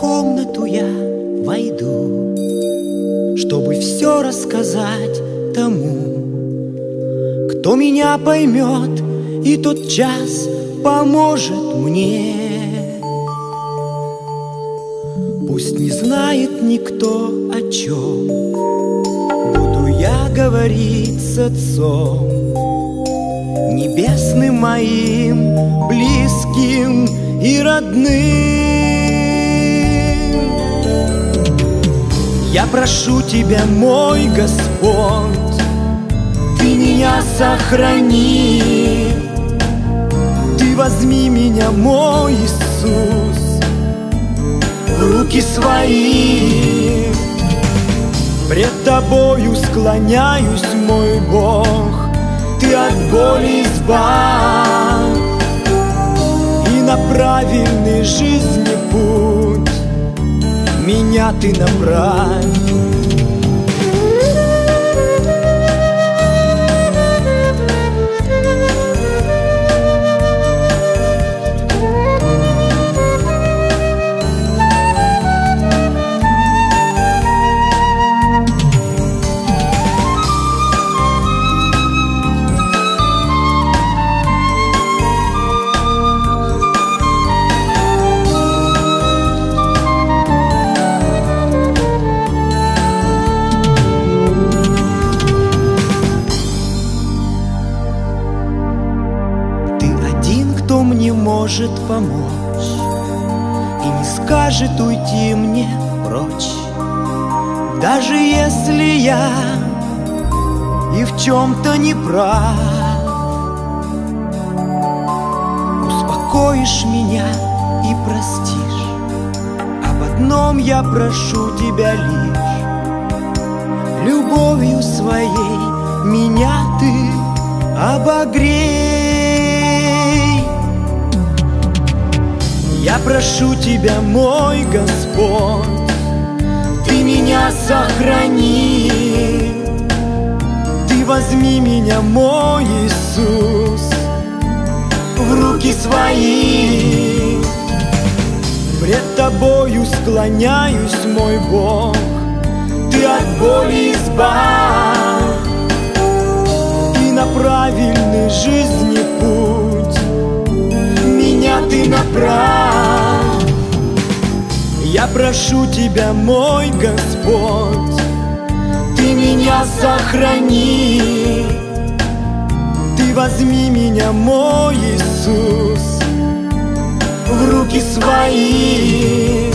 комнату я войду, Чтобы все рассказать тому, Кто меня поймет и тот час поможет мне. Пусть не знает никто о чем, Буду я говорить с отцом, Небесным моим, близким и родным. Я прошу тебя, мой Господь, Ты меня сохрани, Ты возьми меня, мой Иисус, В руки свои. Пред Тобою склоняюсь, мой Бог, Ты от боли избавь И на правильный жизни путь меня ты направь может помочь И не скажет уйти мне прочь. Даже если я и в чем-то не прав Успокоишь меня и простишь. Об одном я прошу тебя лишь Любовью своей меня ты обогрей Я прошу тебя, мой Господь, Ты меня сохрани, Ты возьми меня, мой Иисус, В руки свои. Пред Тобою склоняюсь, мой Бог, Ты от боли избавь И на правильный жизни путь Меня Ты направь. Прошу Тебя, мой Господь, Ты меня сохрани, Ты возьми меня, мой Иисус, в руки свои.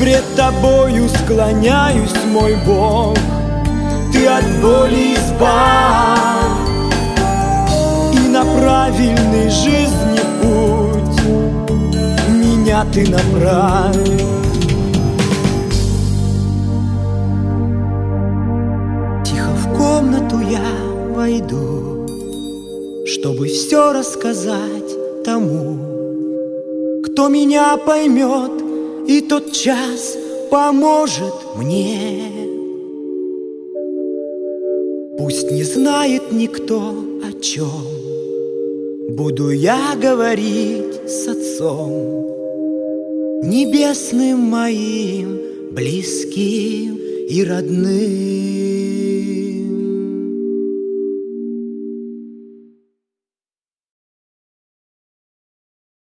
Пред Тобою склоняюсь, мой Бог, Ты от боли избавь и на правильный жизни ты направь Тихо в комнату я войду Чтобы все рассказать тому Кто меня поймет и тот час поможет мне. Пусть не знает никто о чем Буду я говорить с отцом небесным моим, близким и родным.